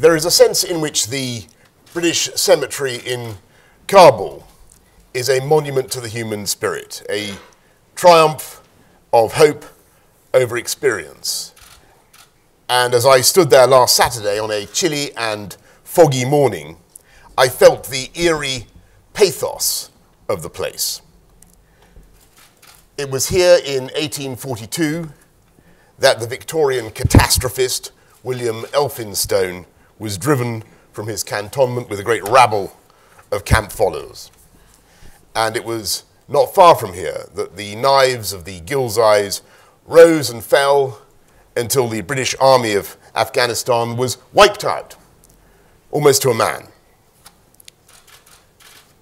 there is a sense in which the British cemetery in Kabul is a monument to the human spirit, a triumph of hope over experience. And as I stood there last Saturday on a chilly and foggy morning, I felt the eerie pathos of the place. It was here in 1842 that the Victorian catastrophist William Elphinstone was driven from his cantonment with a great rabble of camp followers. And it was not far from here that the knives of the Ghilzais rose and fell until the British army of Afghanistan was wiped out, almost to a man.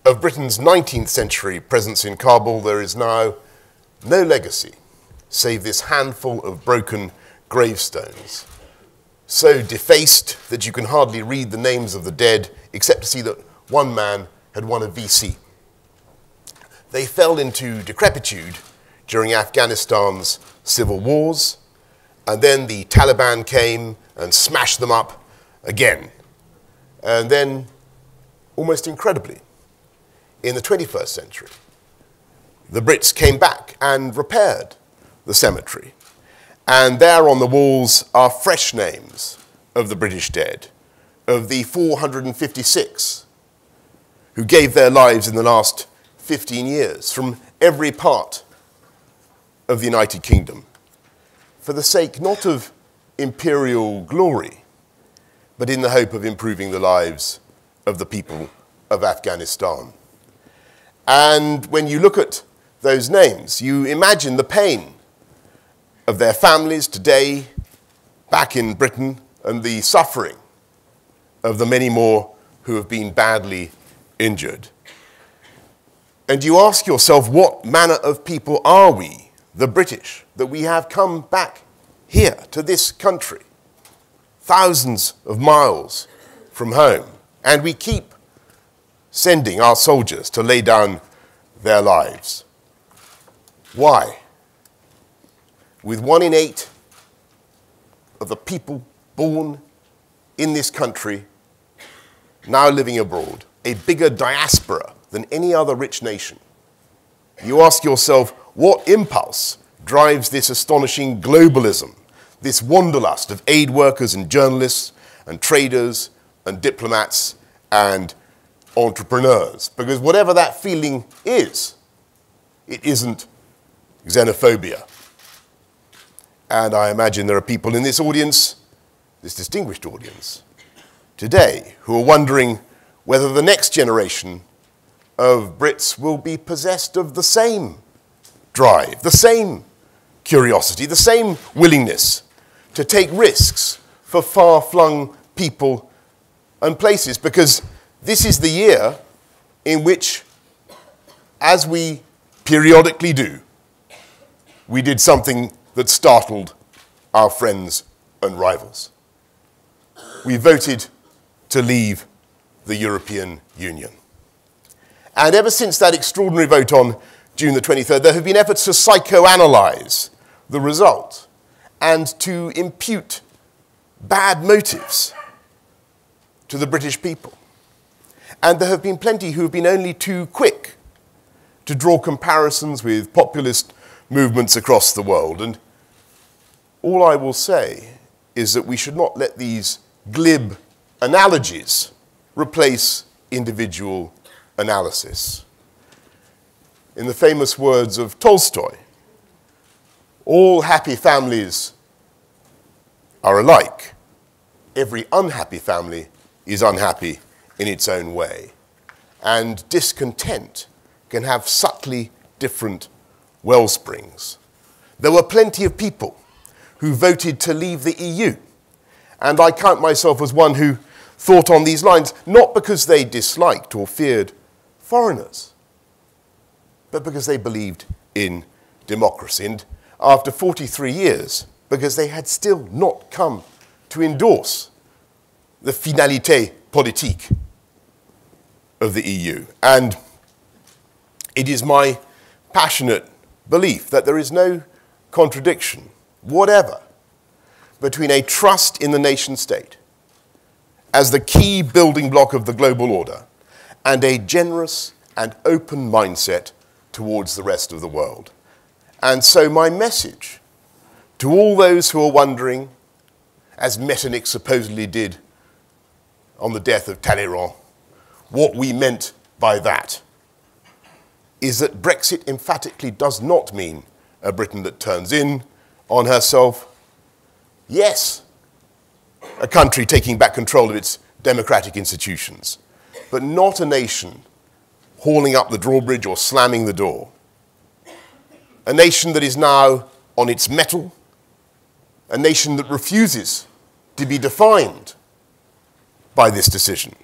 Of Britain's 19th century presence in Kabul, there is now no legacy save this handful of broken gravestones, so defaced that you can hardly read the names of the dead except to see that one man had won a VC. They fell into decrepitude during Afghanistan's civil wars, and then the Taliban came and smashed them up again. And then, almost incredibly, in the 21st century, the Brits came back and repaired the cemetery. And there on the walls are fresh names of the British dead, of the 456 who gave their lives in the last 15 years from every part of the United Kingdom for the sake not of imperial glory, but in the hope of improving the lives of the people of Afghanistan. And when you look at those names, you imagine the pain of their families today back in Britain and the suffering of the many more who have been badly injured. And you ask yourself, what manner of people are we, the British, that we have come back here to this country, thousands of miles from home, and we keep sending our soldiers to lay down their lives? Why? With one in eight of the people born in this country now living abroad, a bigger diaspora than any other rich nation. You ask yourself, what impulse drives this astonishing globalism, this wanderlust of aid workers and journalists and traders and diplomats and entrepreneurs? Because whatever that feeling is, it isn't xenophobia. And I imagine there are people in this audience, this distinguished audience, today who are wondering whether the next generation of Brits will be possessed of the same drive, the same curiosity, the same willingness to take risks for far flung people and places, because this is the year in which, as we periodically do, we did something that startled our friends and rivals. We voted to leave the European Union. And ever since that extraordinary vote on June the 23rd, there have been efforts to psychoanalyze the result and to impute bad motives to the British people. And there have been plenty who have been only too quick to draw comparisons with populist movements across the world. And all I will say is that we should not let these glib analogies replace individual analysis. In the famous words of Tolstoy, all happy families are alike. Every unhappy family is unhappy in its own way. And discontent can have subtly different well springs. There were plenty of people who voted to leave the EU, and I count myself as one who thought on these lines, not because they disliked or feared foreigners, but because they believed in democracy. And after 43 years, because they had still not come to endorse the finalité politique of the EU. And it is my passionate belief that there is no contradiction, whatever, between a trust in the nation state as the key building block of the global order and a generous and open mindset towards the rest of the world. And so, my message to all those who are wondering, as Metternich supposedly did on the death of Talleyrand, what we meant by that is that Brexit emphatically does not mean a Britain that turns in on herself. Yes, a country taking back control of its democratic institutions, but not a nation hauling up the drawbridge or slamming the door. A nation that is now on its mettle, a nation that refuses to be defined by this decision.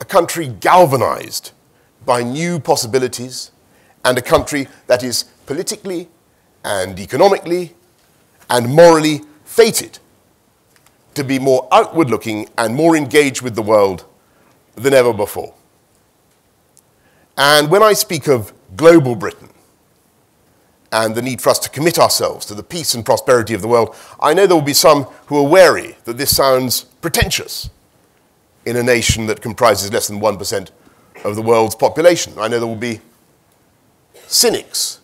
A country galvanized by new possibilities, and a country that is politically and economically and morally fated to be more outward looking and more engaged with the world than ever before. And when I speak of global Britain and the need for us to commit ourselves to the peace and prosperity of the world, I know there will be some who are wary that this sounds pretentious in a nation that comprises less than 1% of the world's population. I know there will be cynics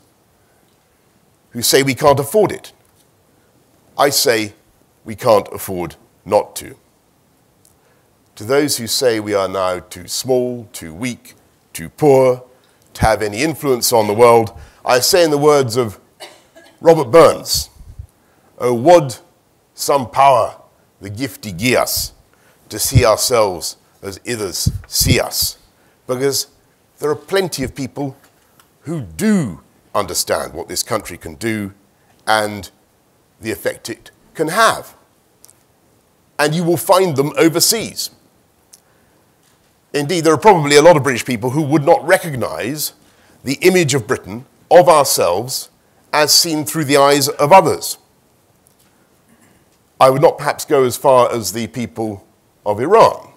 who say we can't afford it. I say we can't afford not to. To those who say we are now too small, too weak, too poor to have any influence on the world, I say in the words of Robert Burns, Oh, would some power the gifty gie us to see ourselves as others see us. Because there are plenty of people who do understand what this country can do and the effect it can have. And you will find them overseas. Indeed, there are probably a lot of British people who would not recognize the image of Britain, of ourselves, as seen through the eyes of others. I would not perhaps go as far as the people of Iran.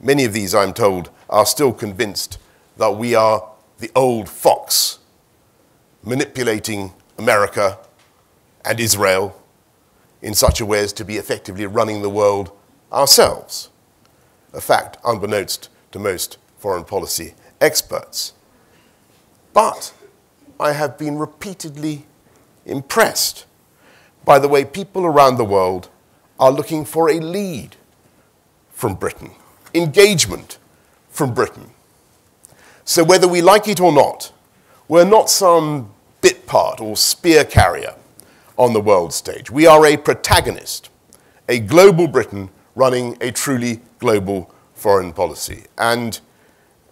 Many of these, I'm told, are still convinced that we are the old fox manipulating America and Israel in such a way as to be effectively running the world ourselves. A fact unbeknownst to most foreign policy experts. But I have been repeatedly impressed by the way people around the world are looking for a lead from Britain, engagement from Britain. So, whether we like it or not, we're not some bit part or spear carrier on the world stage. We are a protagonist, a global Britain running a truly global foreign policy. And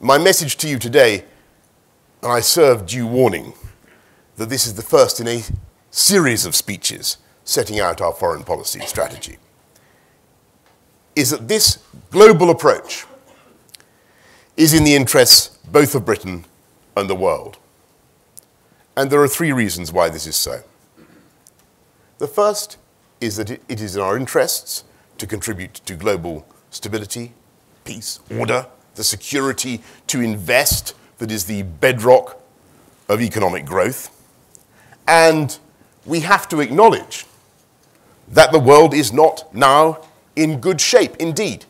my message to you today, and I serve due warning that this is the first in a series of speeches setting out our foreign policy strategy, is that this global approach is in the interests both of Britain and the world. And there are three reasons why this is so. The first is that it is in our interests to contribute to global stability, peace, order, the security to invest that is the bedrock of economic growth. And we have to acknowledge that the world is not now in good shape. Indeed,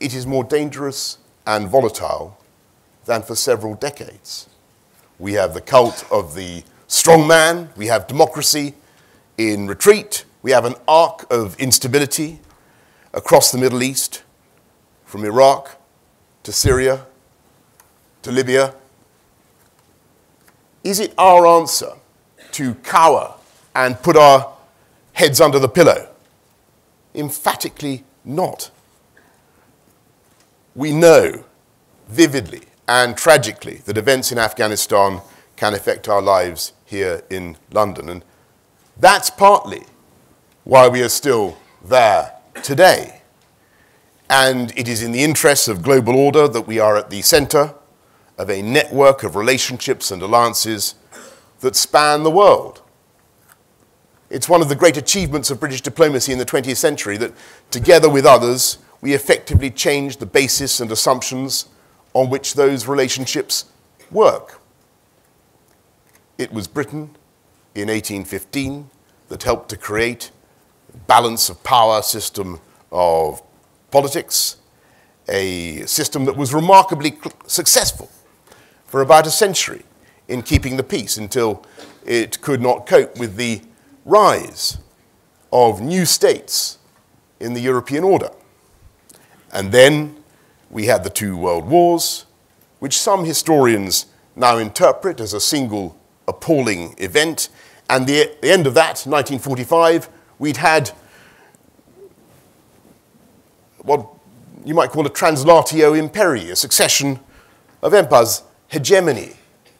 it is more dangerous and volatile than for several decades. We have the cult of the strong man, we have democracy in retreat, we have an arc of instability across the Middle East, from Iraq to Syria to Libya. Is it our answer to cower and put our heads under the pillow? Emphatically not. We know vividly and tragically that events in Afghanistan can affect our lives here in London. And that's partly why we are still there today. And it is in the interests of global order that we are at the center of a network of relationships and alliances that span the world. It's one of the great achievements of British diplomacy in the 20th century that, together with others, we effectively changed the basis and assumptions on which those relationships work. It was Britain in 1815 that helped to create a balance of power system of politics, a system that was remarkably successful for about a century in keeping the peace until it could not cope with the rise of new states in the European order. And then we had the two world wars, which some historians now interpret as a single appalling event. And the, the end of that, 1945, we'd had what you might call a translatio imperii, a succession of empires. Hegemony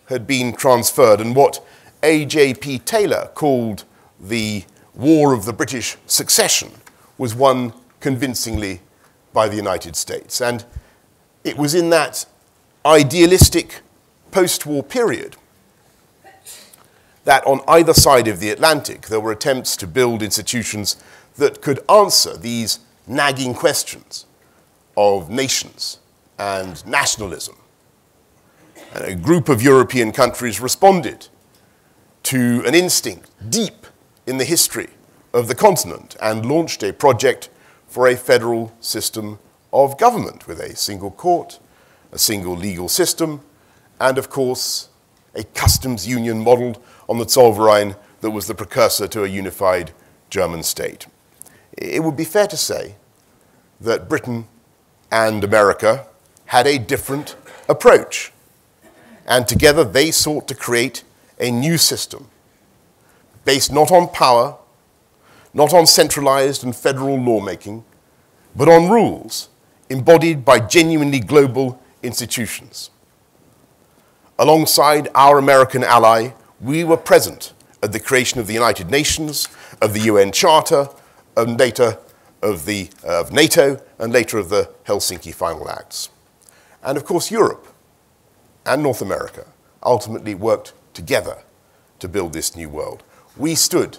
had been transferred, and what A.J.P. Taylor called the War of the British Succession was won convincingly by the United States. And it was in that idealistic post war period that on either side of the Atlantic there were attempts to build institutions that could answer these nagging questions of nations and nationalism. And a group of European countries responded to an instinct deep in the history of the continent and launched a project for a federal system of government with a single court, a single legal system, and of course, a customs union modeled on the Zollverein that was the precursor to a unified German state. It would be fair to say that Britain and America had a different approach, and together they sought to create a new system based not on power, not on centralized and federal lawmaking, but on rules embodied by genuinely global institutions. Alongside our American ally, we were present at the creation of the United Nations, of the UN Charter, and later of, the, uh, of NATO, and later of the Helsinki Final Acts. And of course, Europe and North America ultimately worked together to build this new world. We stood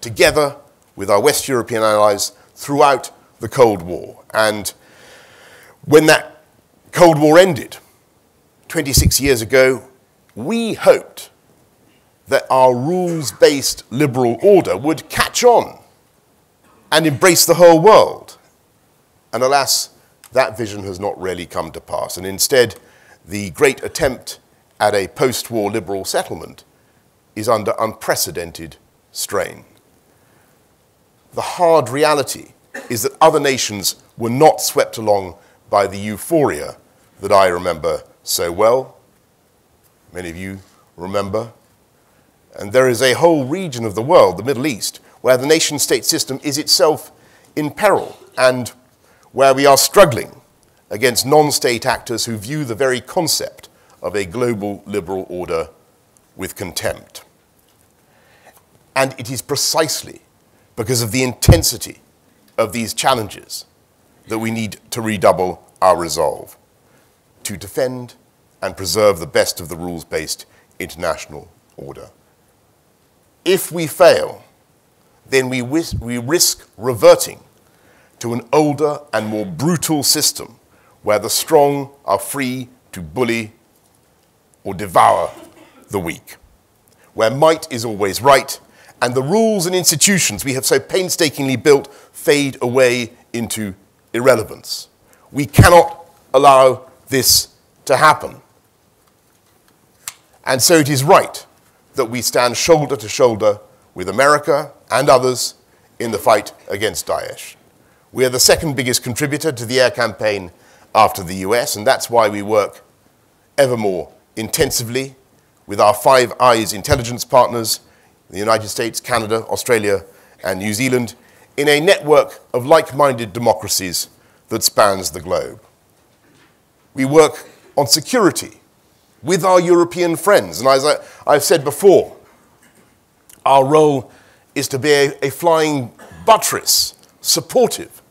together with our West European allies throughout the Cold War. And when that Cold War ended, 26 years ago, we hoped that our rules based liberal order would catch on and embrace the whole world. And alas, that vision has not really come to pass. And instead, the great attempt at a post war liberal settlement is under unprecedented strain. The hard reality is that other nations were not swept along by the euphoria that I remember so well. Many of you remember. And there is a whole region of the world, the Middle East, where the nation state system is itself in peril and where we are struggling against non state actors who view the very concept of a global liberal order with contempt. And it is precisely because of the intensity of these challenges that we need to redouble our resolve to defend and preserve the best of the rules based international order. If we fail, then we, we risk reverting to an older and more brutal system where the strong are free to bully or devour the weak, where might is always right and the rules and institutions we have so painstakingly built fade away into irrelevance. We cannot allow this to happen. And so it is right that we stand shoulder to shoulder with America and others in the fight against Daesh. We are the second biggest contributor to the air campaign after the US, and that's why we work ever more intensively with our Five Eyes intelligence partners the United States, Canada, Australia, and New Zealand in a network of like minded democracies that spans the globe. We work on security with our European friends, and as I, have said before, our role is to be a, a flying buttress, supportive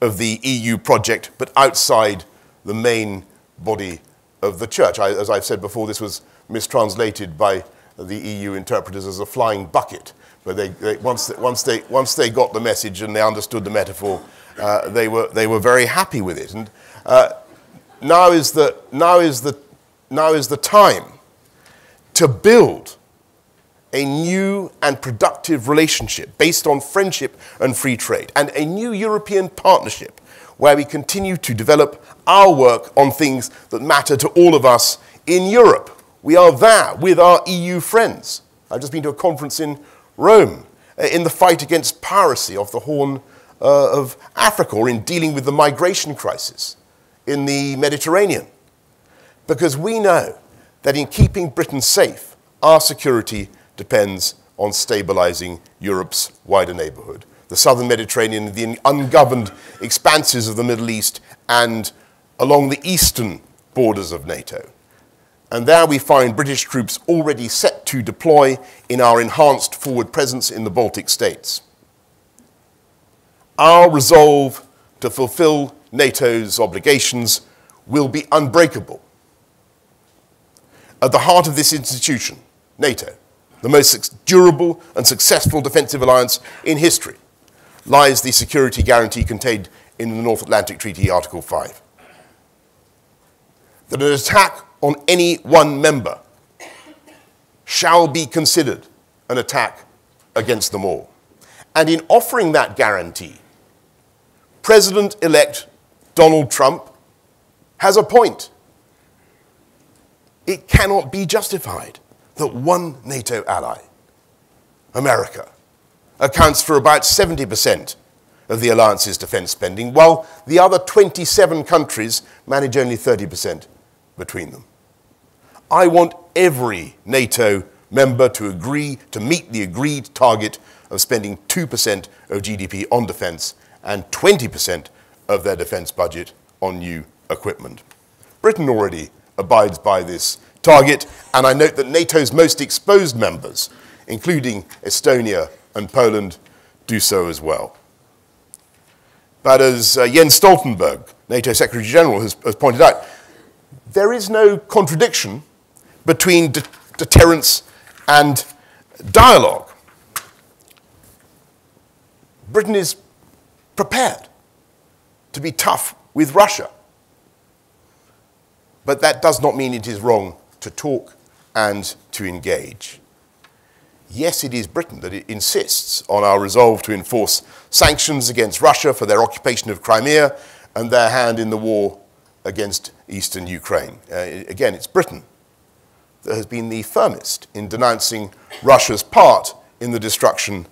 of the EU project, but outside the main body of the church. I, as I've said before, this was mistranslated by the EU interpreters as a flying bucket. But they, they, once, they, once, they, once they got the message and they understood the metaphor, uh, they, were, they were very happy with it. And uh, now, is the, now, is the, now is the time to build a new and productive relationship based on friendship and free trade, and a new European partnership where we continue to develop our work on things that matter to all of us in Europe. We are there with our EU friends. I've just been to a conference in Rome uh, in the fight against piracy off the Horn uh, of Africa or in dealing with the migration crisis in the Mediterranean. Because we know that in keeping Britain safe, our security depends on stabilizing Europe's wider neighborhood. The southern Mediterranean, the ungoverned expanses of the Middle East, and along the eastern borders of NATO. And there we find British troops already set to deploy in our enhanced forward presence in the Baltic states. Our resolve to fulfill NATO's obligations will be unbreakable. At the heart of this institution, NATO, the most durable and successful defensive alliance in history, lies the security guarantee contained in the North Atlantic Treaty, Article 5. That an attack on any one member shall be considered an attack against them all. And in offering that guarantee, President elect Donald Trump has a point. It cannot be justified that one NATO ally, America, accounts for about 70% of the alliance's defense spending, while the other 27 countries manage only 30% between them. I want every NATO member to agree to meet the agreed target of spending 2% of GDP on defense and 20% of their defense budget on new equipment. Britain already abides by this target, and I note that NATO's most exposed members, including Estonia and Poland, do so as well. But as uh, Jens Stoltenberg, NATO Secretary General, has, has, pointed out, there is no contradiction between de deterrence and dialogue. Britain is prepared to be tough with Russia. But that does not mean it is wrong to talk and to engage. Yes, it is Britain that insists on our resolve to enforce sanctions against Russia for their occupation of Crimea and their hand in the war against eastern Ukraine. Uh, again, it's Britain that has been the firmest in denouncing Russia's part in the destruction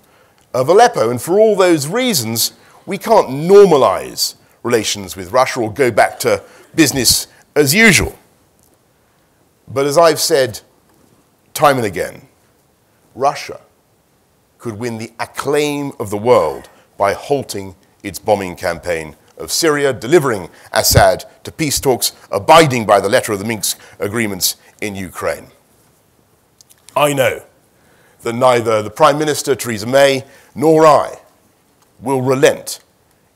of Aleppo. And for all those reasons, we can't normalize relations with Russia or go back to business as usual. But as I've said time and again, Russia could win the acclaim of the world by halting its bombing campaign of Syria, delivering Assad to peace talks, abiding by the letter of the Minsk agreements in Ukraine. I know that neither the Prime Minister, Theresa May, nor I will relent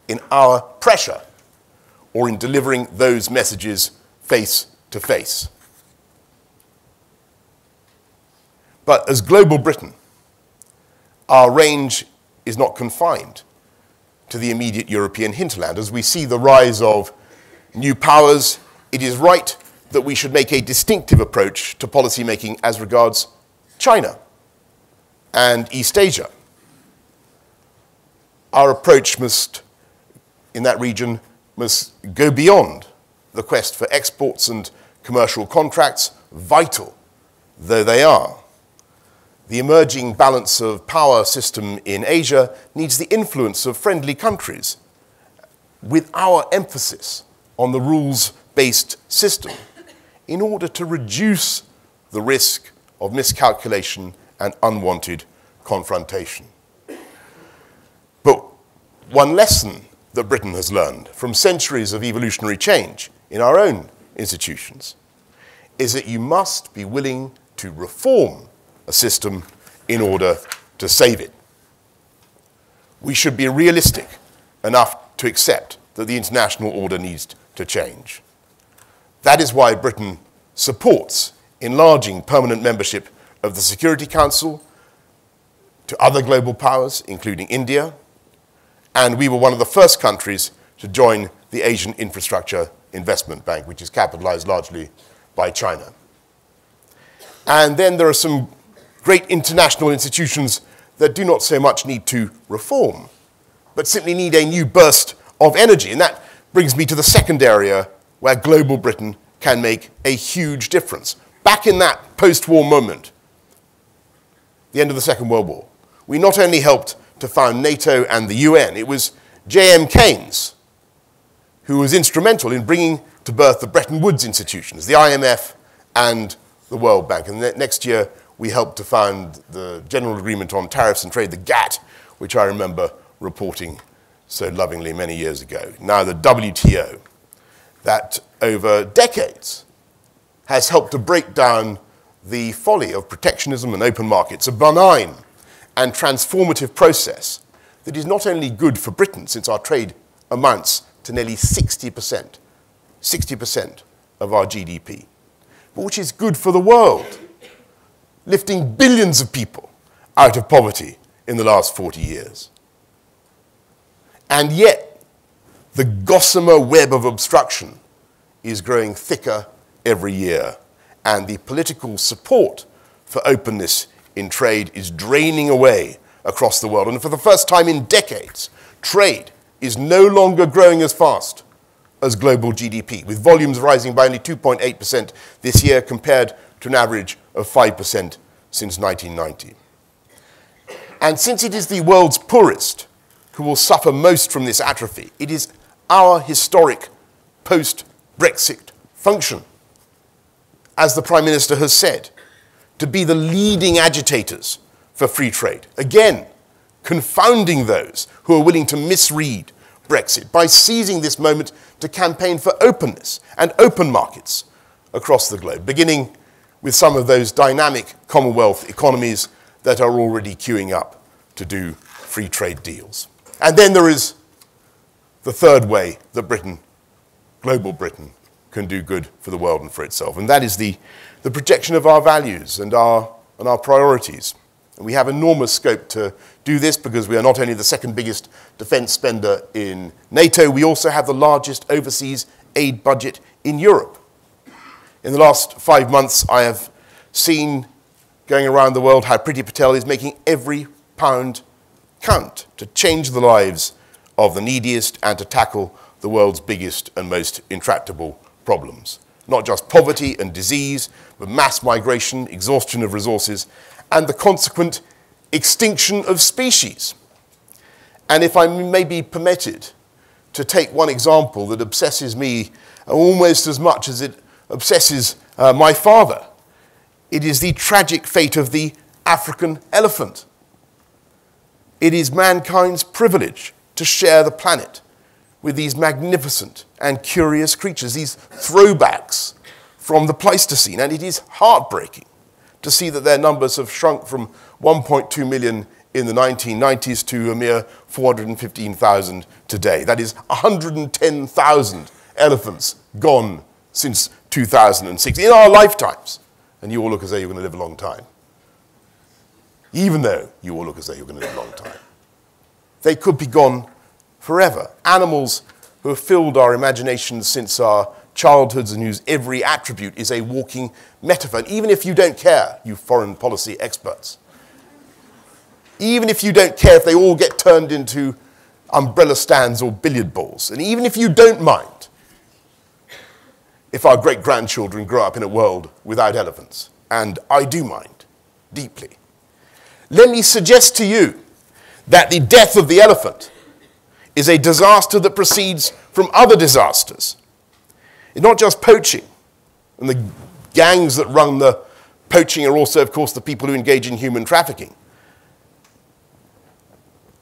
in our pressure or in delivering those messages face to face. But as global Britain, our range is not confined to the immediate European hinterland. As we see the rise of new powers, it is right that we should make a distinctive approach to policymaking as regards China and East Asia. Our approach must, in that region, must go beyond the quest for exports and commercial contracts, vital though they are the emerging balance of power system in Asia needs the influence of friendly countries, with our emphasis on the rules based system, in order to reduce the risk of miscalculation and unwanted confrontation. But one lesson that Britain has learned from centuries of evolutionary change in our own institutions is that you must be willing to reform a system in order to save it. We should be realistic enough to accept that the international order needs to change. That is why Britain supports enlarging permanent membership of the Security Council to other global powers, including India, and we were one of the first countries to join the Asian Infrastructure Investment Bank, which is capitalized largely by China. And then there are some great international institutions that do not so much need to reform, but simply need a new burst of energy. And that brings me to the second area where global Britain can make a huge difference. Back in that post war moment, the end of the Second World War, we not only helped to found NATO and the UN, it was J.M. Keynes who was instrumental in bringing to birth the Bretton Woods institutions, the IMF and the World Bank. And next year, we helped to found the General Agreement on Tariffs and Trade, the GATT, which I remember reporting so lovingly many years ago. Now, the WTO, that over decades has helped to break down the folly of protectionism and open markets, a benign and transformative process that is not only good for Britain, since our trade amounts to nearly 60%, 60% of our GDP, but which is good for the world, lifting billions of people out of poverty in the last 40 years. And yet, the gossamer web of obstruction is growing thicker every year, and the political support for openness in trade is draining away across the world. And for the first time in decades, trade is no longer growing as fast as global GDP, with volumes rising by only 2.8% this year compared to an average of 5% since 1990. And since it is the world's poorest who will suffer most from this atrophy, it is our historic post Brexit function, as the Prime Minister has said, to be the leading agitators for free trade. Again, confounding those who are willing to misread Brexit by seizing this moment to campaign for openness and open markets across the globe, beginning with some of those dynamic Commonwealth economies that are already queuing up to do free trade deals. And then there is the third way that Britain, global Britain, can do good for the world and for itself, and that is the, the projection of our values and our, and our priorities. And we have enormous scope to do this because we are not only the second biggest defense spender in NATO, we also have the largest overseas aid budget in Europe. In the last five months, I have seen going around the world how Priti Patel is making every pound count to change the lives of the neediest and to tackle the world's biggest and most intractable problems. Not just poverty and disease, but mass migration, exhaustion of resources, and the consequent extinction of species. And if I may be permitted to take one example that obsesses me almost as much as it obsesses uh, my father, it is the tragic fate of the African elephant. It is mankind's privilege to share the planet with these magnificent and curious creatures, these throwbacks from the Pleistocene, and it is heartbreaking to see that their numbers have shrunk from 1.2 million in the 1990s to a mere 415,000 today. That is 110,000 elephants gone since 2006 in our lifetimes. And you all look as though you're going to live a long time. Even though you all look as though you're going to live a long time. They could be gone forever. Animals who have filled our imaginations since our childhoods and whose every attribute is a walking metaphor. And even if you don't care, you foreign policy experts, even if you don't care if they all get turned into umbrella stands or billiard balls, and even if you don't mind if our great grandchildren grow up in a world without elephants, and I do mind deeply, let me suggest to you that the death of the elephant is a disaster that proceeds from other disasters. It's not just poaching, and the gangs that run the poaching are also, of course, the people who engage in human trafficking.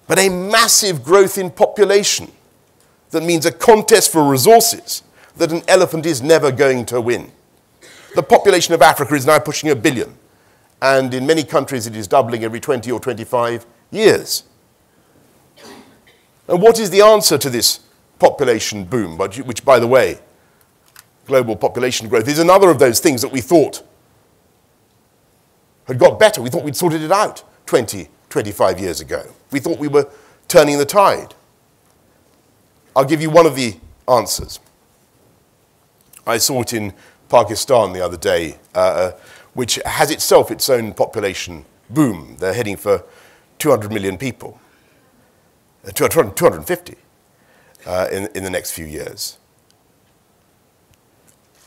But a massive growth in population that means a contest for resources that an elephant is never going to win. The population of Africa is now pushing a billion, and in many countries it is doubling every 20 or 25 years. And what is the answer to this population boom, which, by the way, global population growth is another of those things that we thought had got better. We thought we'd sorted it out 20, 25 years ago. We thought we were turning the tide. I'll give you one of the answers. I saw it in Pakistan the other day, uh, uh which has itself its own population boom. They're heading for 200 million people, 250 uh, in, in the next few years.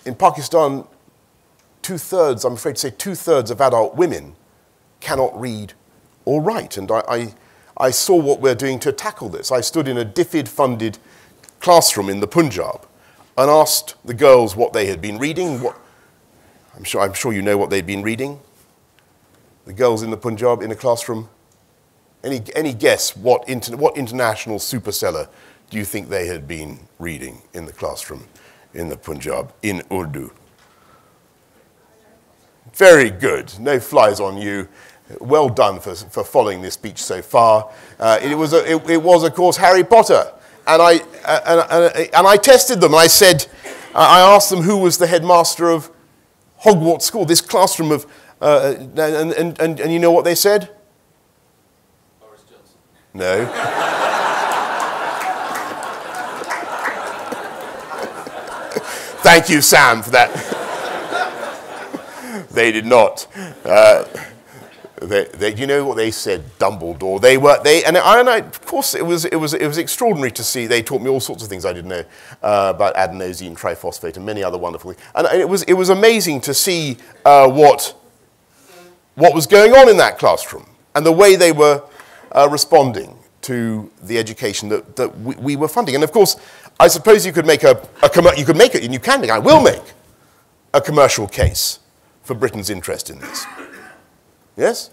In Pakistan, two thirds, I'm afraid to say two thirds of adult women cannot read or write. And I, I, I saw what we're doing to tackle this. I stood in a DFID funded classroom in the Punjab and asked the girls what they had been reading. What, I'm, sure, I'm sure you know what they'd been reading. The girls in the Punjab in a classroom. Any, any guess what, inter, what international superseller do you think they had been reading in the classroom in the Punjab in Urdu? Very good. No flies on you. Well done for, for following this speech so far. Uh, it, was a, it, it, was, of course, Harry Potter. And I, uh, and, and, and I tested them. I said, uh, I asked them who was the headmaster of Hogwarts School, this classroom of, uh, and, and, and, and you know what they said? No. Thank you, Sam, for that. They did not. Uh, they, they, you know what they said? Dumbledore. They were they, and, I, and I, of course it was it was it was extraordinary to see. They taught me all sorts of things I didn't know uh, about adenosine triphosphate and many other wonderful things. And it was it was amazing to see uh, what what was going on in that classroom and the way they were uh, responding to the education that, that we, we, were funding. And of course, I suppose you could make a, a you could make it, and you can make, I will make a commercial case for Britain's interest in this. Yes?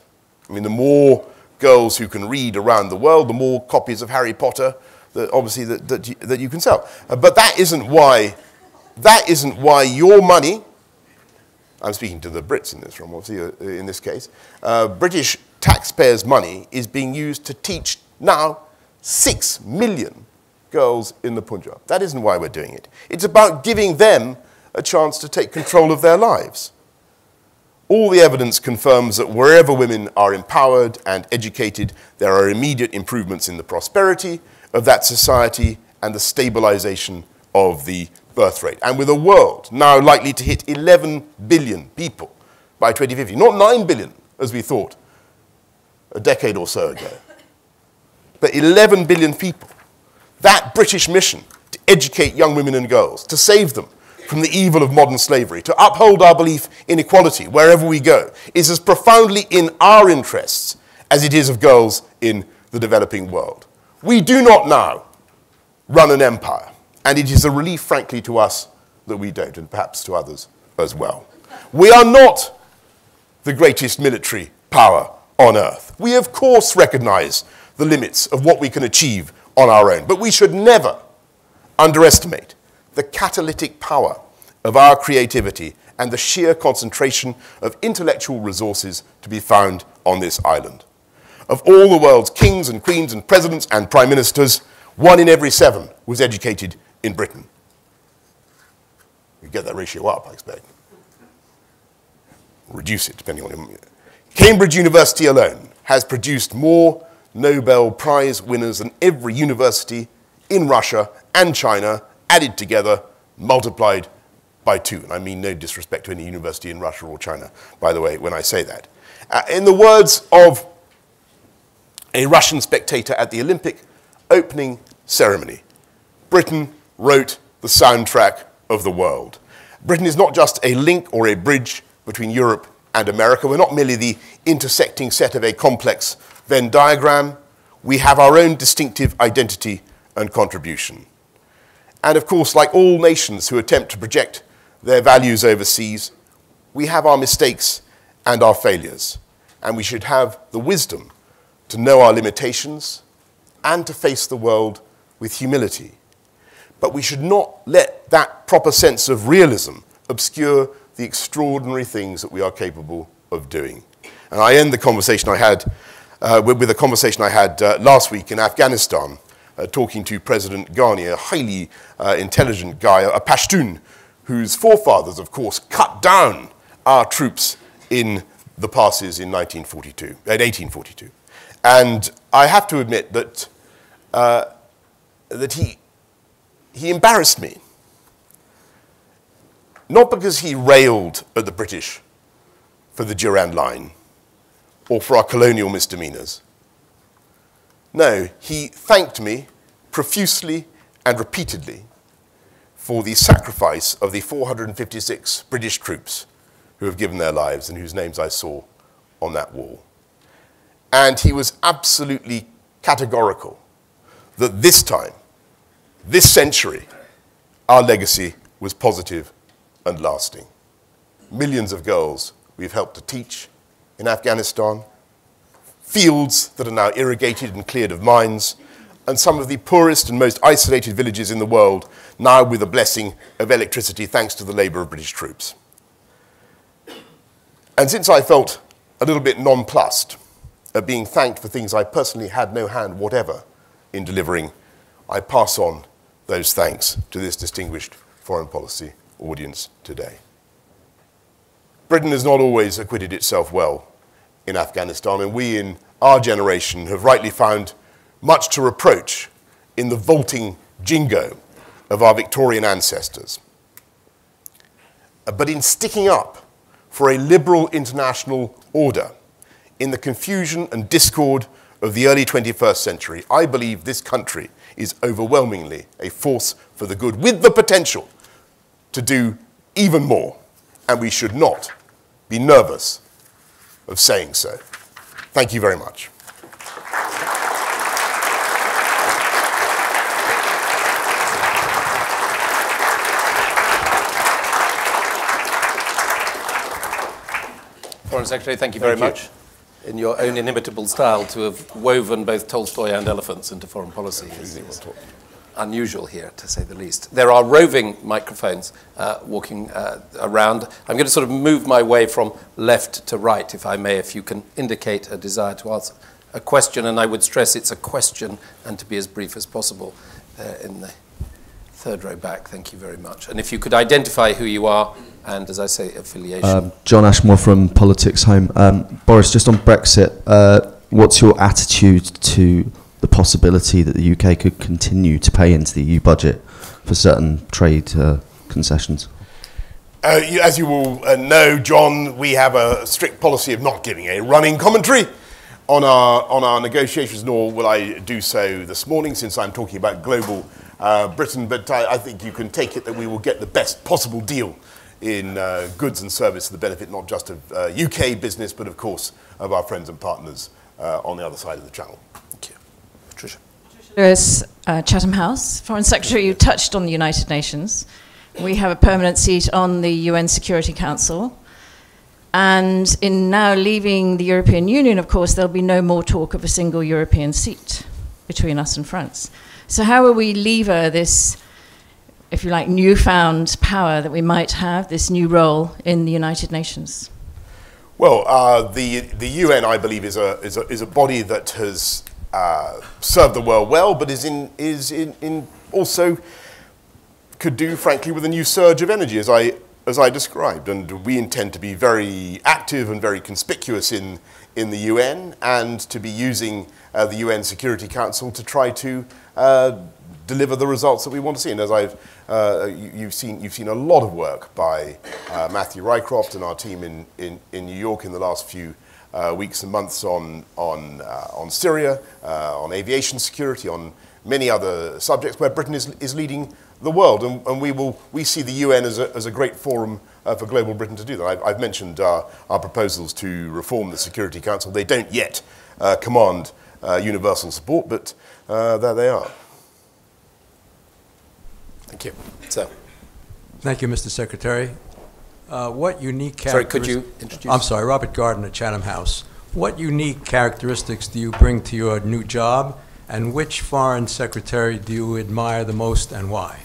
I mean, the more girls who can read around the world, the more copies of Harry Potter that obviously that, that, you, that you can sell. Uh, but that isn't why, that isn't why your money, I'm speaking to the Brits in this room, obviously, uh, in this case, uh, British taxpayers' money is being used to teach now six million girls in the Punjab. That isn't why we're doing it. It's about giving them a chance to take control of their lives. All the evidence confirms that wherever women are empowered and educated, there are immediate improvements in the prosperity of that society and the stabilization of the birth rate. And with a world now likely to hit 11 billion people by 2050, not 9 billion as we thought a decade or so ago, but 11 billion people, that British mission to educate young women and girls, to save them from the evil of modern slavery, to uphold our belief in equality wherever we go, is as profoundly in our interests as it is of girls in the developing world. We do not now run an empire, and it is a relief, frankly, to us that we don't, and perhaps to others as well. We are not the greatest military power on earth. We, of course, recognize the limits of what we can achieve on our own, but we should never underestimate the catalytic power of our creativity and the sheer concentration of intellectual resources to be found on this island. Of all the world's kings and queens and presidents and prime ministers, one in every seven was educated in Britain. You get that ratio up, I expect. Reduce it, depending on. Cambridge University alone has produced more Nobel Prize winners than every university in Russia and China added together, multiplied by two. And I mean no disrespect to any university in Russia or China, by the way, when I say that. Uh, in the words of a Russian spectator at the Olympic opening ceremony, Britain wrote the soundtrack of the world. Britain is not just a link or a bridge between Europe and America. We're not merely the intersecting set of a complex Venn diagram. We have our own distinctive identity and contribution. And of course, like all nations who attempt to project their values overseas, we have our mistakes and our failures. And we should have the wisdom to know our limitations and to face the world with humility. But we should not let that proper sense of realism obscure the extraordinary things that we are capable of doing. And I end the conversation I had uh, with, with, a conversation I had uh, last week in Afghanistan uh, talking to President Ghani, a highly uh, intelligent guy, a Pashtun, whose forefathers, of course, cut down our troops in the passes in 1942, in 1842. And I have to admit that, uh, that he, he embarrassed me. Not because he railed at the British for the Durand Line, or for our colonial misdemeanors. No, he thanked me profusely and repeatedly for the sacrifice of the 456 British troops who have given their lives and whose names I saw on that wall. And he was absolutely categorical that this time, this century, our legacy was positive and lasting. Millions of girls we've helped to teach in Afghanistan, fields that are now irrigated and cleared of mines, and some of the poorest and most isolated villages in the world now with a blessing of electricity thanks to the labour of British troops. And since I felt a little bit nonplussed at being thanked for things I personally had no hand whatever in delivering, I pass on those thanks to this distinguished foreign policy audience today. Britain has not always acquitted itself well in Afghanistan, and we in our generation have rightly found much to reproach in the vaulting jingo of our Victorian ancestors. But in sticking up for a liberal international order in the confusion and discord of the early 21st century, I believe this country is overwhelmingly a force for the good with the potential to do even more. And we should not be nervous of saying so. Thank you very much. Foreign Secretary, thank you very Thank much. In your own inimitable style, to have woven both Tolstoy and elephants into foreign policy is, is unusual here, to say the least. There are roving microphones uh, walking uh, around. I'm going to sort of move my way from left to right, if I may, if you can indicate a desire to ask a question, and I would stress it's a question and to be as brief as possible uh, in the third row back. Thank you very much. And if you could identify who you are and, as I say, affiliation. Um, John Ashmore from Politics Home. Um, Boris, just on Brexit, uh, what's your attitude to the possibility that the UK could continue to pay into the EU budget for certain trade uh, concessions? Uh, you, as you will uh, know, John, we have a strict policy of not giving a running commentary on our, on our negotiations, nor will I do so this morning since I'm talking about global uh, Britain. But I, I, think you can take it that we will get the best possible deal in uh, goods and service to the benefit not just of UK uh, business, but of course of our friends and partners on the other side of the channel. Lewis, uh, Chatham House. Foreign Secretary, you touched on the United Nations. We have a permanent seat on the UN Security Council. And in now leaving the European Union, of course, there'll be no more talk of a single European seat between us and France. So, how will we lever this if you like, newfound power that we might have, this new role in the United Nations? Well, uh, the, the UN, I believe, is a, is a, is a body that has uh, served the world well, but is, in, is in, in also could do, frankly, with a new surge of energy, as I, as I described. And we intend to be very active and very conspicuous in, in the UN and to be using uh, the UN Security Council to try to uh, deliver the results that we want to see. And as I've, uh, you, have seen, you've seen a lot of work by uh, Matthew Rycroft and our team in, in, in New York in the last few uh, weeks and months on, on, uh, on Syria, uh, on aviation security, on many other subjects where Britain is, is leading the world. And, and we, will, we see the UN as a, as a great forum uh, for global Britain to do that. I've, I've mentioned our proposals to reform the Security Council. They don't yet command universal support, but there they are. Thank you. So. Thank you, Mr. Secretary. Uh, what unique Sorry, could you introduce? I'm sorry, Robert Gardner, Chatham House. What unique characteristics do you bring to your new job, and which foreign secretary do you admire the most, and why?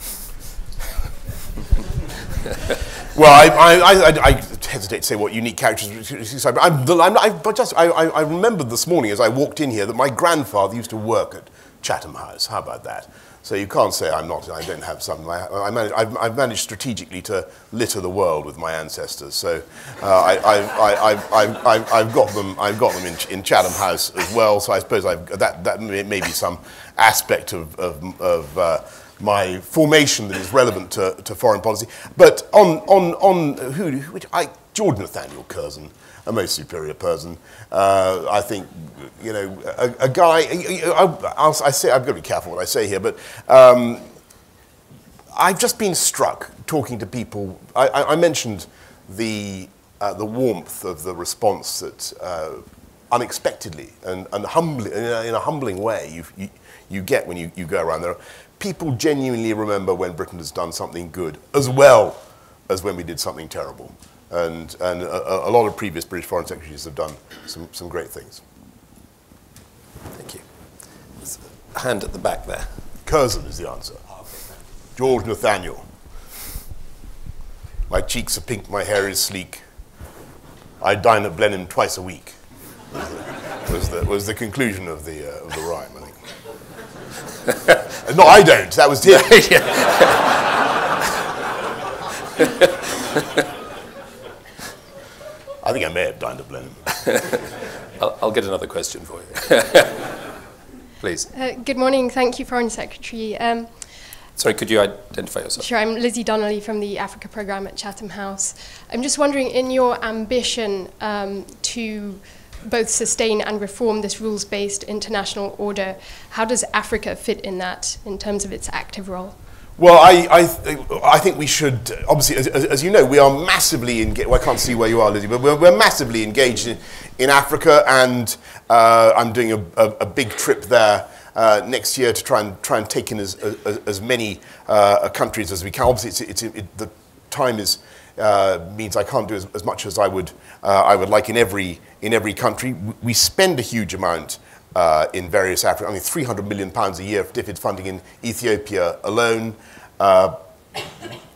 well, I, I, I, I, hesitate to say what unique characteristics. I'm, I'm, i just, I, I remembered this morning as I walked in here that my grandfather used to work at Chatham House. How about that? So you can't say I'm not, I don't have some. I, manage, I've, I've, managed strategically to litter the world with my ancestors. So uh, I, have got them, I've got them in, in, Chatham House as well. So I suppose I've, that, that may, may be some aspect of, of, of uh, my formation that is relevant to, to foreign policy. But on, on, on who, which I, George Nathaniel Curzon, a most superior person. Uh, I think, you know, a, a guy, I, I'll, I say, I've got to be careful what I say here, but um, I've just been struck talking to people. I, I, I mentioned the, uh, the warmth of the response that uh, unexpectedly and, and humbly, in, a, in a humbling way you, you, you get when you, you go around there. People genuinely remember when Britain has done something good as well as when we did something terrible. And, and a, a lot of previous British foreign secretaries have done some, some great things. Thank you. There's a hand at the back there. Curzon is the answer. George Nathaniel. My cheeks are pink, my hair is sleek. I dine at Blenheim twice a week. Was the, was the, was the conclusion of the, uh, of the rhyme, I think. no, I don't. That was him. I think I may have dined at Blenheim. I'll, I'll get another question for you. Please. Uh, good morning. Thank you, Foreign Secretary. Um, Sorry, could you identify yourself? sure, I'm Lizzie Donnelly from the Africa Programme at Chatham House. I'm just wondering, in your ambition um, to both sustain and reform this rules-based international order, how does Africa fit in that in terms of its active role? Well, I, I, I think we should, obviously, as, as, as you know, we are massively engaged. Well, I can't see where you are, Lizzie, but we're, we're massively engaged in, in Africa, and uh, I'm doing a, a, a big trip there uh, next year to try and, try and take in as, as, as many uh, countries as we can. Obviously, it's, it's, it, the time is, uh, means I can't do as, as much as I would, uh, I would like in every, in every country. We spend a huge amount uh, in various Africa. I mean, 300 million pounds a year of DFID funding in Ethiopia alone. Uh,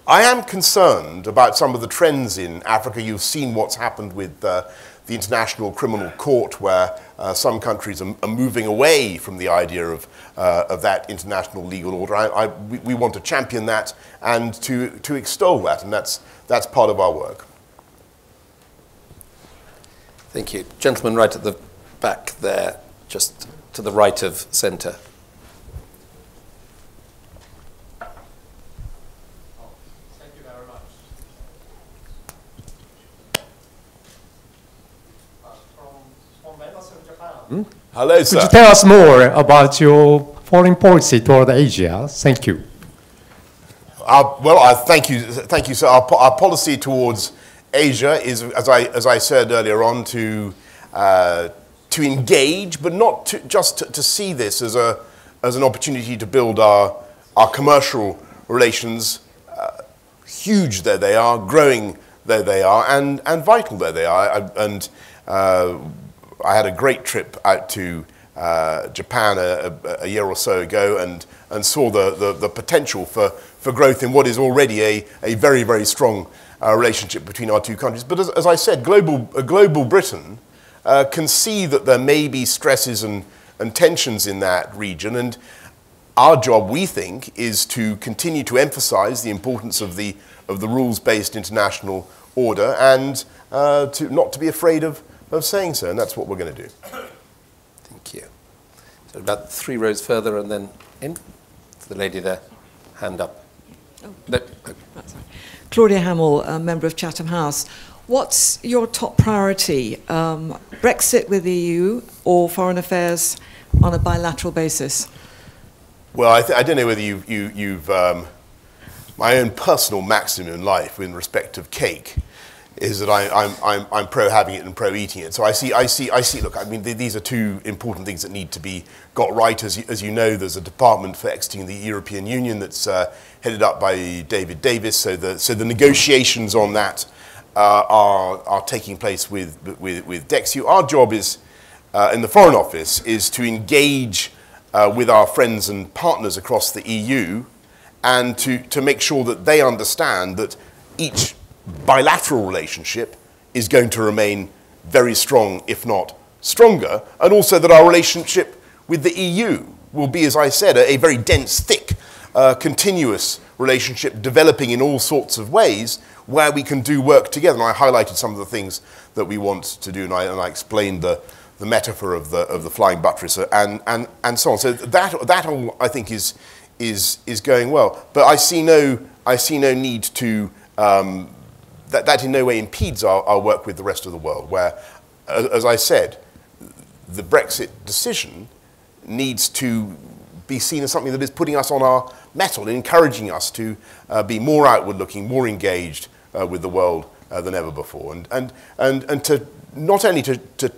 I am concerned about some of the trends in Africa. You've seen what's happened with uh, the International Criminal Court, where uh, some countries are, are, moving away from the idea of, uh, of that international legal order. I, I, we, we want to champion that and to, to extol that, and that's, that's part of our work. Thank you. Gentleman right at the back there just to the right of centre. Thank you very much. Uh, from, from Embassy of Japan. Hello, sir. Could you tell us more about your foreign policy toward Asia? Thank you. Our, well, I thank you, thank you, sir. Our, po- our policy towards Asia is, as I, as I said earlier on, to, uh, to engage, but not to, just to, to see this as, a, as an opportunity to build our, our commercial relations, uh, huge though they are, growing though they are, and, and vital though they are. I, and uh, I had a great trip out to uh, Japan a, a, year or so ago and, and saw the, the, the, potential for, for growth in what is already a, a very, very strong uh, relationship between our two countries. But as, as I said, global, a global Britain uh, can see that there may be stresses and, and tensions in that region. And our job, we think, is to continue to emphasize the importance of the, of the rules-based international order and uh, to, not to be afraid of, of saying so. And that's what we're going to do. Thank you. So about three rows further and then in. To the lady there, hand up. Oh. No, oh. Claudia Hamill, a member of Chatham House. What's your top priority? Um, Brexit with the EU or foreign affairs on a bilateral basis? Well, I, I don't know whether you, you, you've. Um, my own personal maxim in life, in respect of cake, is that I, am I'm, I'm, I'm pro having it and pro eating it. So I see, I see, I see. Look, I mean, th- these are two important things that need to be got right. As you, as you know, there's a department for exiting the European Union that's uh, headed up by David Davis. So the so the negotiations on that uh, are are taking place with with, with DExEU. Our job is uh, in the Foreign Office is to engage uh, with our friends and partners across the EU, and to to make sure that they understand that each bilateral relationship is going to remain very strong, if not stronger, and also that our relationship with the EU will be, as I said, a, a very dense, thick, uh, continuous relationship developing in all sorts of ways where we can do work together. And I highlighted some of the things that we want to do, and I, and I explained the, the metaphor of the, of the flying buttress and, and, and so on. So that, that all, I think, is, is, is going well. But I see no, I see no need to um, that, that in no way impedes our, our work with the rest of the world, where, as I said, the Brexit decision needs to be seen as something that is putting us on our mettle, encouraging us to uh, be more outward looking, more engaged uh, with the world uh, than ever before. And, and, and, and to not only to, to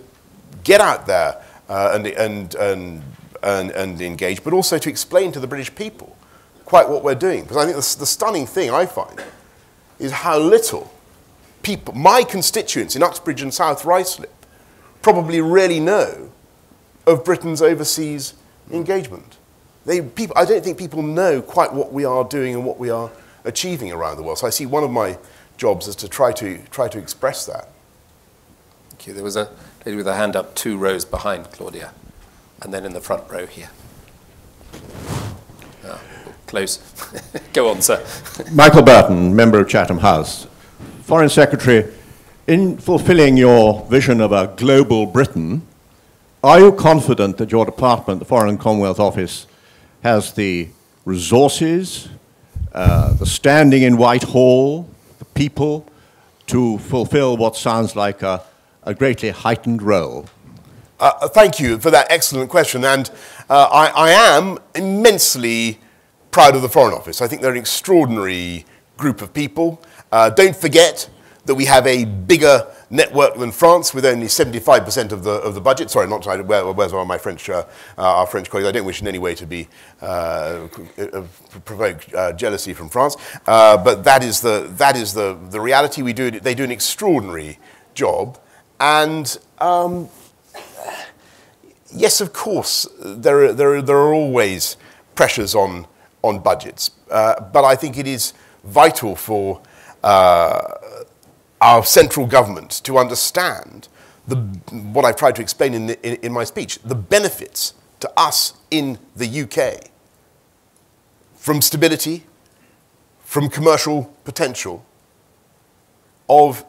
get out there uh, and, and, and, and, and engage, but also to explain to the British people quite what we're doing. Because I think the, the stunning thing I find is how little people, my constituents in Uxbridge and South Ruislip, probably really know of Britain's overseas engagement. They, people, I don't think people know quite what we are doing and what we are achieving around the world. So I see one of my jobs is to try to, try to express that. Thank you. There was a lady with a hand up two rows behind Claudia, and then in the front row here. Ah, close. Go on, sir. Michael Burton, member of Chatham House. Foreign Secretary, in fulfilling your vision of a global Britain, are you confident that your department, the Foreign Commonwealth Office, has the resources, uh, the standing in Whitehall, the people to fulfill what sounds like a, a greatly heightened role? Uh, thank you for that excellent question. And uh, I, I, am immensely proud of the Foreign Office. I think they're an extraordinary group of people. Uh, don't forget that we have a bigger network than France with only 75% of the, of the budget. Sorry, not to, where, where's my French, uh, uh, our French colleagues? I don't wish in any way to be, uh, uh provoke uh, jealousy from France. Uh, but that is, the, that is the, the reality. We do, they do an extraordinary job. And um, yes, of course, there are, there are, there are always pressures on, on budgets. but I think it is vital for our central government to understand the, what I've tried to explain in, the, in, in my speech, the benefits to us in the UK from stability, from commercial potential, of,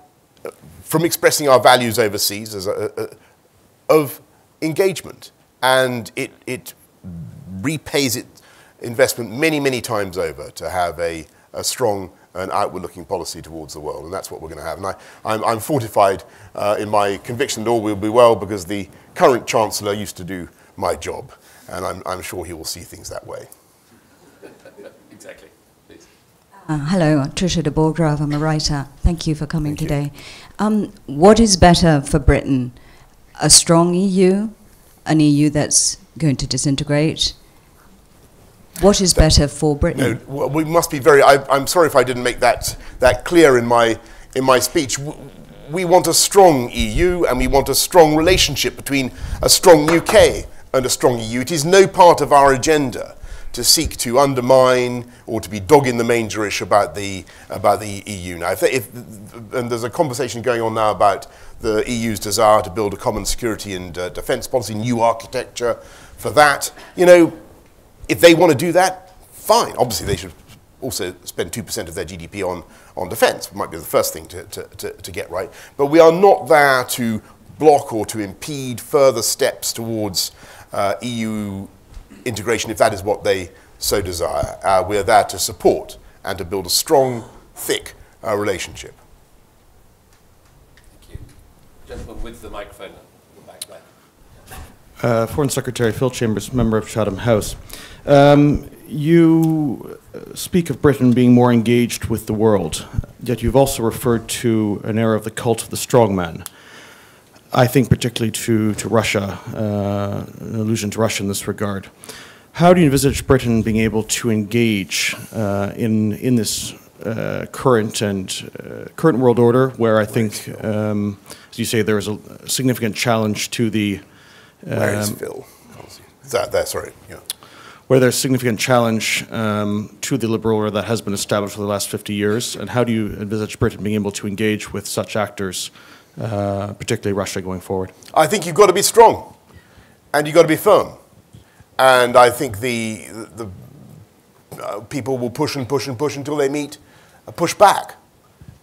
from expressing our values overseas, as a, a, of engagement. And it, it repays its investment many, many times over to have a, a strong an outward-looking policy towards the world, and that's what we're going to have. And I, I'm, I'm fortified uh, in my conviction that all will be well because the current Chancellor used to do my job, and I'm, I'm sure he will see things that way. exactly. Please. Uh, hello, Trisha de Borgrave. I'm a writer. Thank you for coming Thank today. Um, what is better for Britain? A strong EU, an EU that's going to disintegrate, what is better for Britain? No, we must be very. I, am sorry if I didn't make that that clear in my in my speech. We want a strong EU, and we want a strong relationship between a strong UK and a strong EU. It is no part of our agenda to seek to undermine or to be dog in the mangerish about the about the EU. Now, if, if and there's a conversation going on now about the EU's desire to build a common security and uh, defence policy, new architecture for that. You know, if they want to do that, fine. Obviously, they should also spend 2% of their GDP on, on defense. It might be the first thing to, to, to, to, get right. But we are not there to block or to impede further steps towards uh, EU integration if that is what they so desire. Uh, we are there to support and to build a strong, thick uh, relationship. Thank you. Gentleman with the microphone. Uh, Foreign Secretary Phil Chambers, member of Chatham House. Um, you speak of Britain being more engaged with the world, yet you've also referred to an era of the cult of the strongman. I think particularly to, to Russia, uh, an allusion to Russia in this regard. How do you envisage Britain being able to engage uh, in, in this uh, current and uh, current world order, where I think, um, as you say, there is a significant challenge to the. Where is um, Phil? That there? Sorry. Yeah where there's significant challenge um, to the liberal order that has been established for the last 50 years, and how do you envisage Britain being able to engage with such actors, uh, particularly Russia, going forward? I think you've got to be strong, and you've got to be firm, and I think the, the uh, people will push and push and push until they meet a pushback,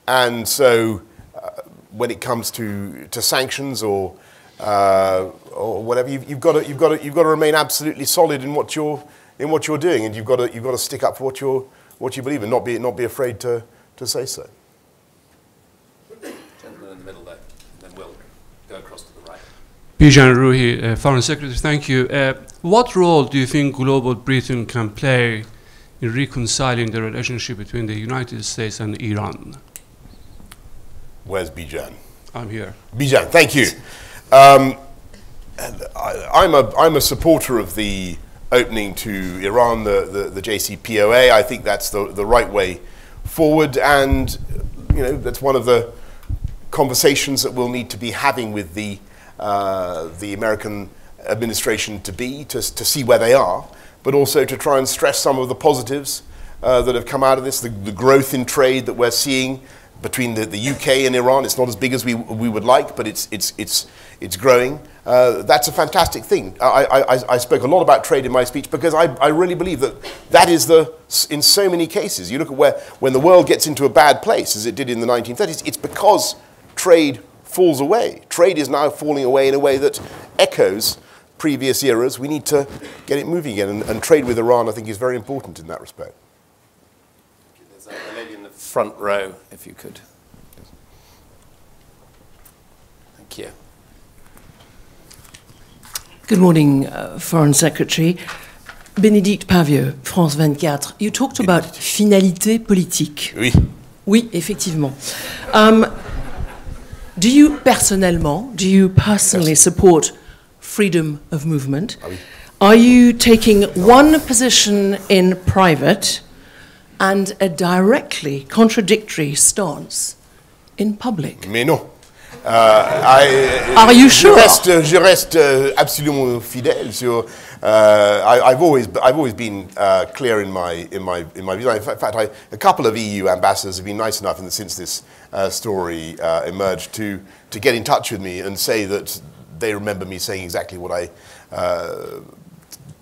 and so uh, when it comes to, to sanctions or uh, or whatever. You've, you've, got to, you've, got to, you've got to remain absolutely solid in what you're, in what you're doing, and you've got to, you've got to stick up for what, you're, what you believe in, not be, not be afraid to, to say so. Gentleman in the middle then we'll go across to the right. Bijan Ruhi, uh, Foreign Secretary, thank you. Uh, what role do you think global Britain can play in reconciling the relationship between the United States and Iran? Where's Bijan? I'm here. Bijan, thank you. Um, I, am a, I'm a supporter of the opening to Iran, the, the, the JCPOA. I think that's the, the right way forward, and you know that's one of the conversations that we'll need to be having with the uh, the American administration to be to, to see where they are, but also to try and stress some of the positives uh, that have come out of this, the, the growth in trade that we're seeing between the, the UK and Iran. It's not as big as we, we would like, but it's, it's, it's, it's growing. Uh, that's a fantastic thing. I, I, I spoke a lot about trade in my speech because I, I really believe that that is the, in so many cases, you look at where, when the world gets into a bad place, as it did in the 1930s, it's because trade falls away. Trade is now falling away in a way that echoes previous eras. We need to get it moving again, and, and trade with Iran, I think, is very important in that respect. There's a lady in the front row, if you could. Thank you. Good morning, uh, Foreign Secretary. Bénédicte Paviot, France 24. You talked about finalité politique. Oui. Oui, effectivement. Um, do you personnellement, do you personally support freedom of movement? Ah oui. Are you taking one position in private and a directly contradictory stance in public? Mais non. Uh, I, Are you je sure? Reste, je reste uh, absolument fidèle sur. Uh, I, have always, I've always been uh, clear in my, in my, in my views. In fact, I, a couple of EU ambassadors have been nice enough, the, since this uh, story uh, emerged, to, to get in touch with me and say that they remember me saying exactly what I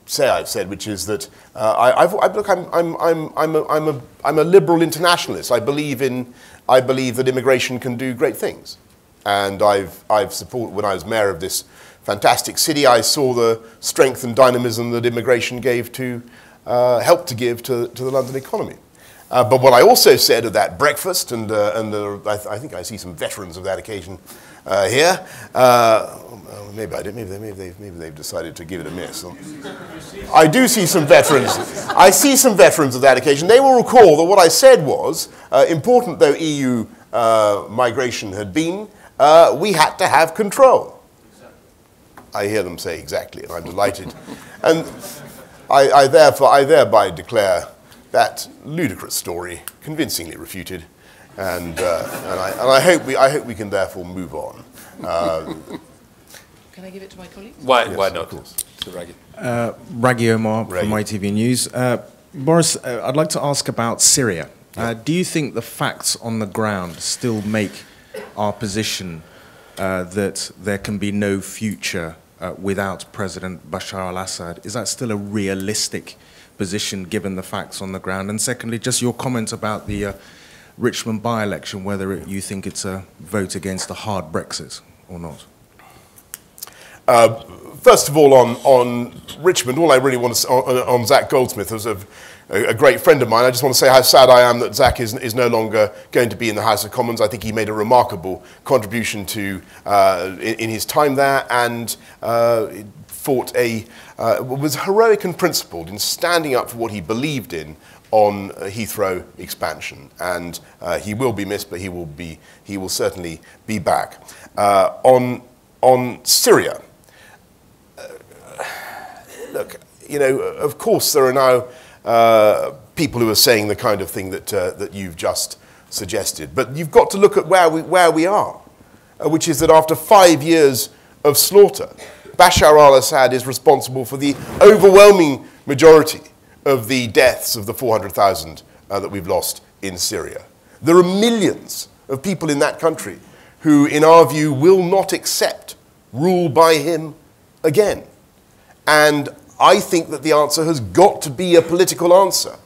say I've said, which is that uh, I, I, look, I'm, I'm, I'm, I'm, a, I'm, a, I'm a liberal internationalist. I believe, in, I believe that immigration can do great things. And I've, I've supported, when I was mayor of this fantastic city, I saw the strength and dynamism that immigration gave to, uh, helped to give to, to the London economy. Uh, but what I also said at that breakfast, and, uh, and I, th I, think I see some veterans of that occasion uh, here. Uh, maybe I did. Maybe, they, maybe, they've, maybe they've decided to give it a miss. I do see some veterans. I see some veterans of that occasion. They will recall that what I said was, uh, important though EU migration had been, we had to have control. I hear them say exactly, and I'm delighted. and I, I, therefore, I thereby declare that ludicrous story convincingly refuted, and, uh, and, I, and I, hope we, I hope we can therefore move on. Uh, can I give it to my colleague? Why, yes, why not? Of course. To Rageh. Uh, Rageh Omaar Rageh. from ITV News. Uh, Boris, uh, I'd like to ask about Syria. Uh, do you think the facts on the ground still make our position uh, that there can be no future uh, without President Bashar al Assad. Is that still a realistic position given the facts on the ground? And secondly, just your comment about the uh, Richmond by election, whether it, you think it's a vote against a hard Brexit or not. Uh, first of all, on, on Richmond, all I really want to say on, on Zach Goldsmith as a, a, great friend of mine, I just want to say how sad I am that Zach is, is no longer going to be in the House of Commons. I think he made a remarkable contribution to uh, in, in, his time there and uh, fought a uh, was heroic and principled in standing up for what he believed in on Heathrow expansion, and uh, he will be missed, but he will be he will certainly be back. Uh, on on Syria look, you know, of course there are now uh, people who are saying the kind of thing that, uh, that you've just suggested. But you've got to look at where we, where we are, uh, which is that after five years of slaughter, Bashar al Assad is responsible for the overwhelming majority of the deaths of the 400,000 uh, that we've lost in Syria. There are millions of people in that country who, in our view, will not accept rule by him again. And I think that the answer has got to be a political answer,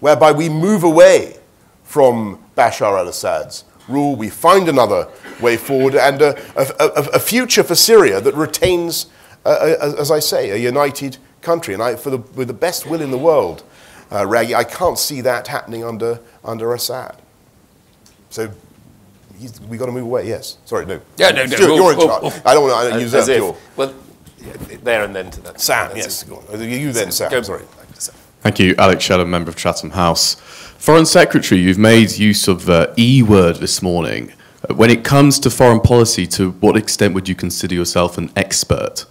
whereby we move away from Bashar al Assad's rule, we find another way forward, and a, a, a future for Syria that retains, uh, as I say, a united country. And I, for the, with the best will in the world, uh, Rageh, I can't see that happening under, under Assad. So he's, we got to move away. Yes. Sorry, no. Yeah, no, no. Stuart, you're in charge. I don't want to use that. if- Well, yeah, there and then to that. Sam, That's yes. it. You then, Sam. Go- Sorry. Thank you, Alex Shellham, member of Chatham House. Foreign Secretary, you've made use of the E word this morning. Uh, When it comes to foreign policy, to what extent would you consider yourself an expert?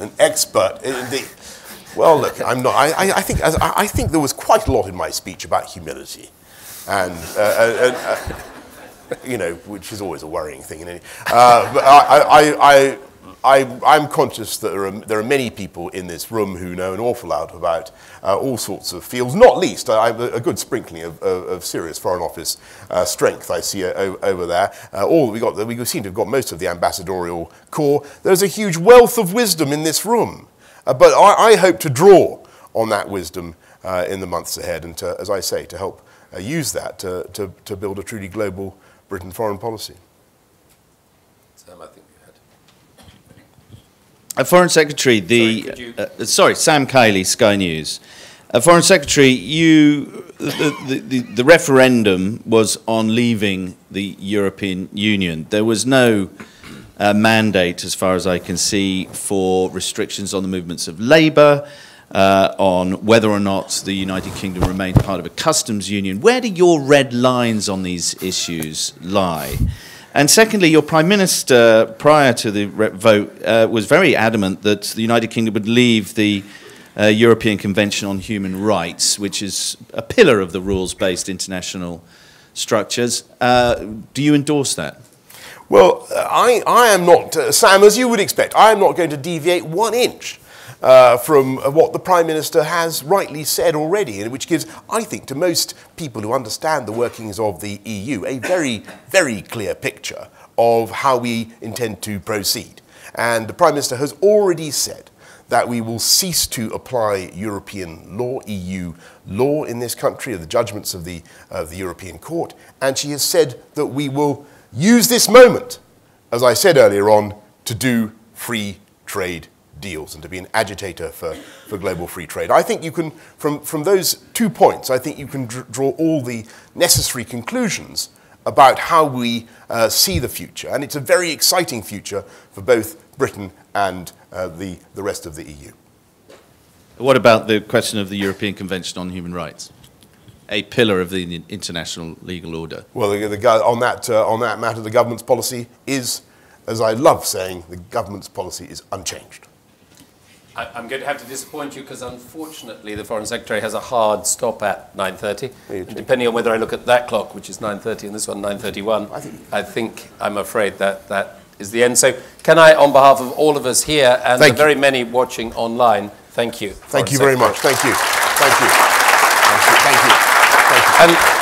An expert. in the, well, look, I'm not. I, I, think I, think there was quite a lot in my speech about humility, and, uh, and uh, you know, which is always a worrying thing. In any, uh, but I, I, I, I'm conscious that there are, there are many people in this room who know an awful lot about uh, all sorts of fields, not least a good sprinkling of, of, of serious Foreign Office uh, strength I see over there. Uh, all we got, we seem to have got most of the ambassadorial corps. There's a huge wealth of wisdom in this room, uh, but I, I hope to draw on that wisdom uh, in the months ahead, and to, as I say, to help uh, use that to, to, to build a truly global Britain foreign policy. Sam, I think you had. Uh, Foreign Secretary, the Sorry, could you- uh, sorry, Sam Kiley, Sky News. Uh, Foreign Secretary, you the, the, the, the referendum was on leaving the European Union. There was no uh, mandate, as far as I can see, for restrictions on the movements of labour, uh, on whether or not the United Kingdom remained part of a customs union. Where do your red lines on these issues lie? And secondly, your Prime Minister, prior to the vote, uh, was very adamant that the United Kingdom would leave the uh, European Convention on Human Rights, which is a pillar of the rules based international structures. Uh, do you endorse that? Well, uh, I, I am not, uh, Sam, as you would expect, I am not going to deviate one inch uh, from uh, what the Prime Minister has rightly said already, which gives, I think, to most people who understand the workings of the EU, a very, very clear picture of how we intend to proceed. And the Prime Minister has already said that we will cease to apply European law, EU law in this country, the judgments of the, of the European Court, and she has said that we will use this moment, as I said earlier on, to do free trade deals and to be an agitator for, for global free trade. I think you can, from, from those two points, I think you can dr- draw all the necessary conclusions about how we uh, see the future. And it's a very exciting future for both Britain and uh, the, the rest of the EU. What about the question of the European Convention on Human Rights? A pillar of the international legal order. Well, the, the, on, that, uh, on that matter, the government's policy is, as I love saying, the government's policy is unchanged. I, I'm going to have to disappoint you because unfortunately the Foreign Secretary has a hard stop at 9.30. Depending on whether I look at that clock, which is 9.30, and this one 9.31, I think, I think I'm afraid that that is the end. So can I, on behalf of all of us here and Thank the very many watching online, thank you. Thank Foreign you very much. Thank you. Thank you. Thank you. Thank you. Thank you. And